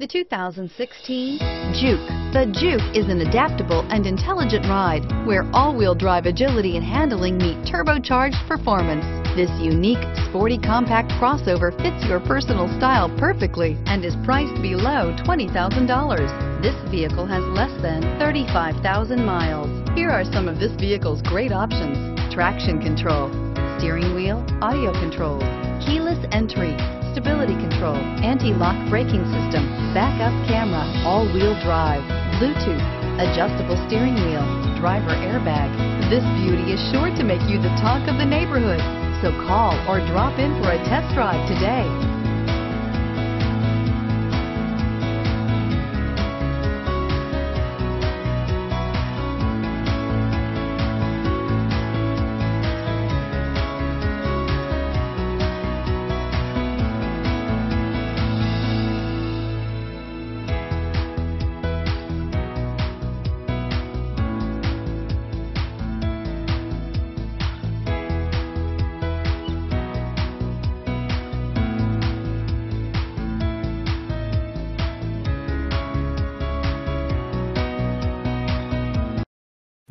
The 2016 Juke. The Juke is an adaptable and intelligent ride where all-wheel drive agility and handling meet turbocharged performance. This unique, sporty compact crossover fits your personal style perfectly and is priced below $20,000. This vehicle has less than 35,000 miles. Here are some of this vehicle's great options. Traction control, steering wheel, audio controls, keyless entry, stability control, anti-lock braking system, backup camera, all-wheel drive, Bluetooth, adjustable steering wheel, driver airbag. This beauty is sure to make you the talk of the neighborhood. So call or drop in for a test drive today.